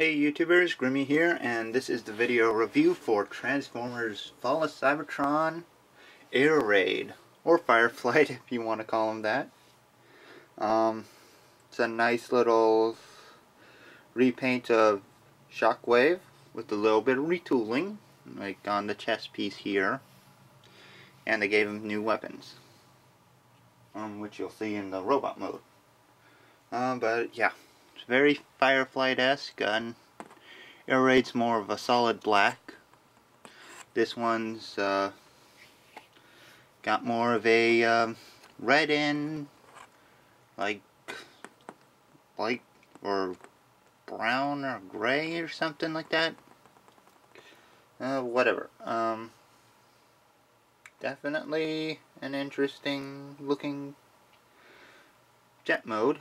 Hey YouTubers, Grimmy here, and this is the video review for Transformers Fall of Cybertron Air Raid, or Fireflight if you want to call them that. Um, it's a nice little repaint of Shockwave with a little bit of retooling, like on the chest piece here, and they gave him new weapons, um, which you'll see in the robot mode. Um, but yeah, very Firefly-esque and Air Raid's more of a solid black. This one's uh, got more of a um, red in, like, light or brown or gray or something like that. Uh, whatever. Um, definitely an interesting looking jet mode.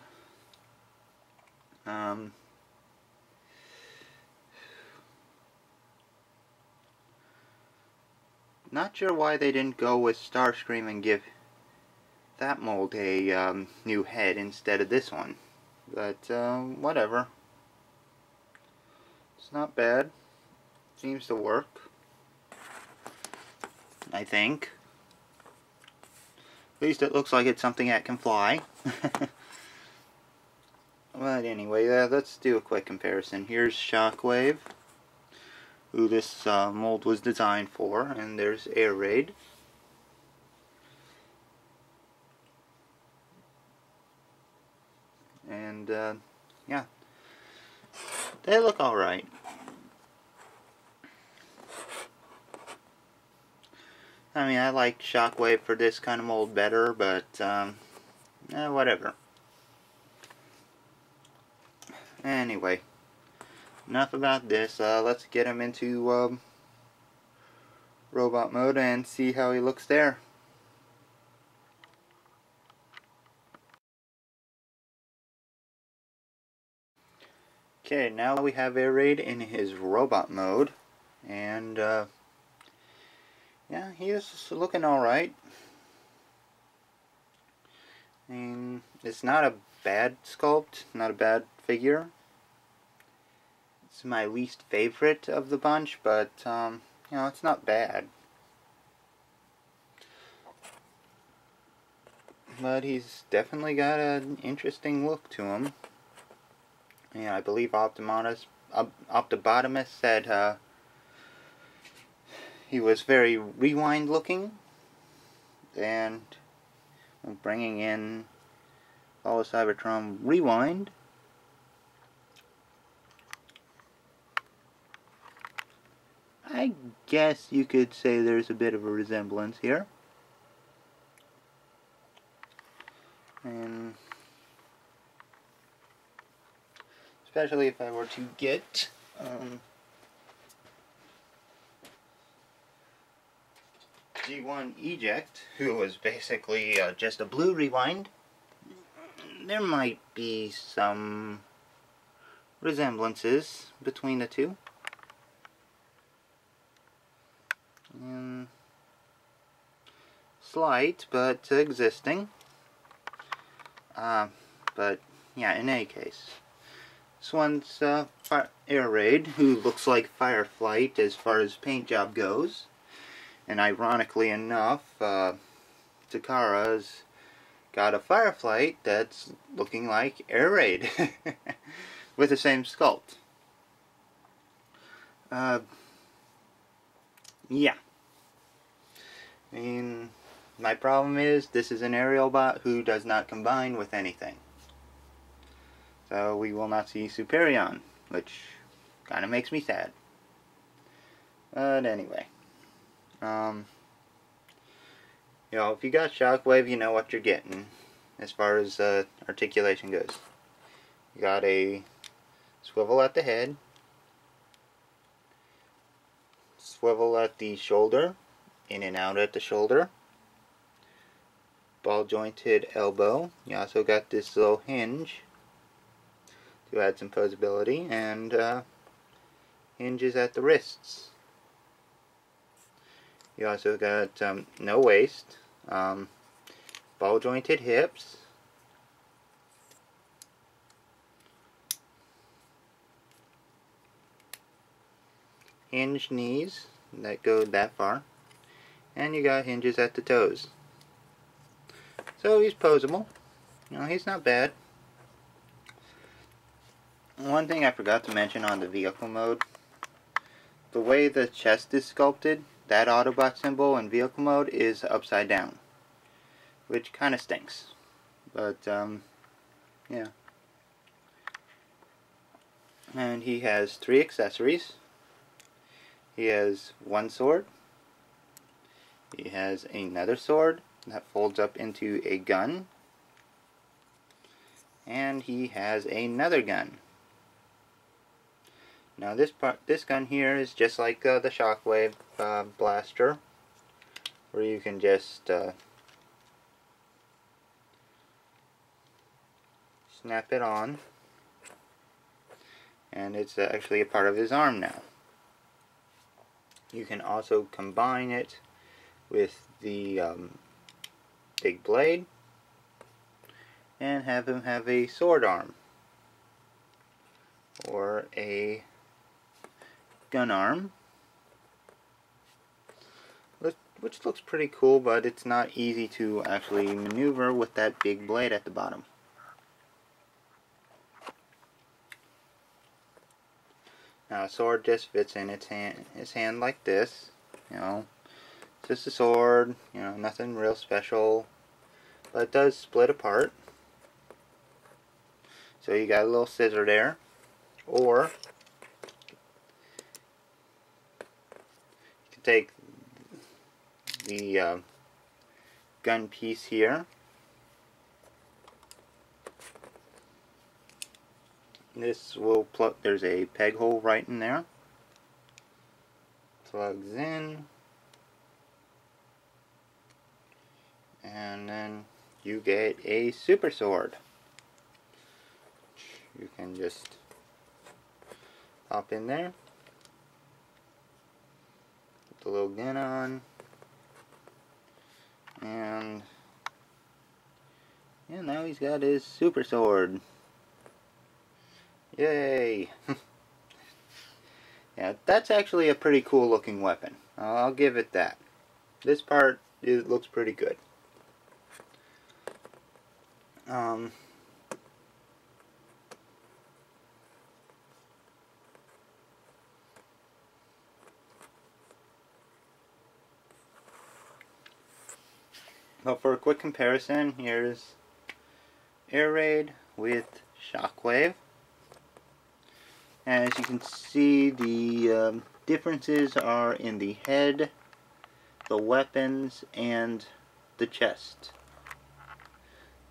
Um, not sure why they didn't go with Starscream and give that mold a um, new head instead of this one. But, uh, whatever. It's not bad. Seems to work. I think. At least it looks like it's something that can fly. But anyway, let's do a quick comparison. Here's Shockwave, who this uh, mold was designed for, and there's Air Raid. And, uh, yeah, they look alright. I mean, I like Shockwave for this kind of mold better, but, um, eh, whatever. Anyway, enough about this. Uh, let's get him into um, robot mode and see how he looks there. Okay, now we have Air Raid in his robot mode, and uh, yeah, he is looking alright. I mean, it's not a bad sculpt, not a bad figure. It's my least favorite of the bunch, but, um, you know, it's not bad. But he's definitely got an interesting look to him. Yeah, I believe Optimus, Op Optibotimus said uh, he was very Rewind looking. And bringing in Fall of Cybertron Rewind, I guess you could say there's a bit of a resemblance here. And especially if I were to get um, G1 Eject, who was basically uh, just a blue Rewind, there might be some resemblances between the two. Um, slight, but existing. Uh, but, yeah, in any case. This one's uh, Air Raid, who looks like Fireflight as far as paint job goes. And ironically enough, uh, Takara's got a Fireflight that's looking like Air Raid. with the same sculpt. Uh, yeah. I mean, my problem is this is an Aerialbot who does not combine with anything. So we will not see Superion, which kind of makes me sad. But anyway. Um, you know, if you got Shockwave, you know what you're getting as far as uh, articulation goes. You got a swivel at the head, swivel at the shoulder, in and out at the shoulder. Ball jointed elbow. You also got this little hinge to add some posability and uh, hinges at the wrists. You also got um, no waist, um, ball jointed hips, hinged knees that go that far. And you got hinges at the toes. So he's posable. You know, he's not bad. One thing I forgot to mention on the vehicle mode, the way the chest is sculpted, that Autobot symbol in vehicle mode is upside down. Which kind of stinks. But, um, yeah. And he has three accessories. He has one sword. He has another sword that folds up into a gun. And he has another gun. Now this part, this gun here is just like uh, the Shockwave uh, blaster, where you can just uh, snap it on, and it's actually a part of his arm now. You can also combine it with the um, big blade and have him have a sword arm or a gun arm. Which looks pretty cool but it's not easy to actually maneuver with that big blade at the bottom. Now a sword just fits in its hand, his hand like this you know. Just a sword you know nothing real special but it does split apart. So you got a little scissor there or take the uh, gun piece here. This will plug there's a peg hole right in there. Plugs in. And then you get a super sword. You can just pop in there the little gun on. And yeah, now he's got his super sword. Yay! yeah, that's actually a pretty cool looking weapon. I'll give it that. This part it looks pretty good. Um, But for a quick comparison, here's Air Raid with Shockwave. As you can see, the um, differences are in the head, the weapons, and the chest.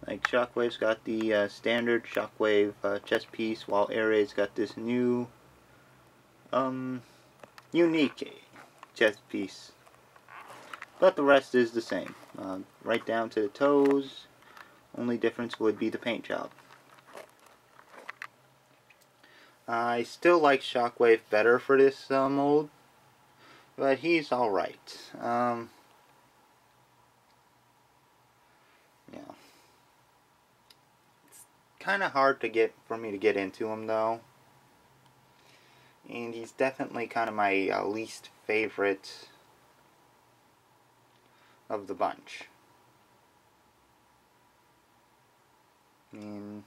Like Shockwave's got the uh, standard Shockwave uh, chest piece, while Air Raid's got this new, um, unique chest piece. But the rest is the same. Uh, right down to the toes. Only difference would be the paint job. I still like Shockwave better for this uh, mold. But he's alright. Um, yeah. It's kind of hard to get for me to get into him though. And he's definitely kind of my uh, least favorite of the bunch. Mean,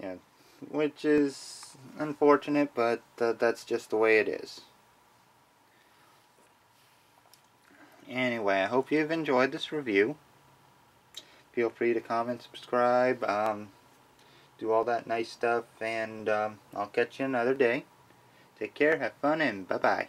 yeah, which is unfortunate, but uh, that's just the way it is. Anyway, I hope you've enjoyed this review. Feel free to comment, subscribe, um, do all that nice stuff, and um, I'll catch you another day. Take care, have fun, and bye-bye.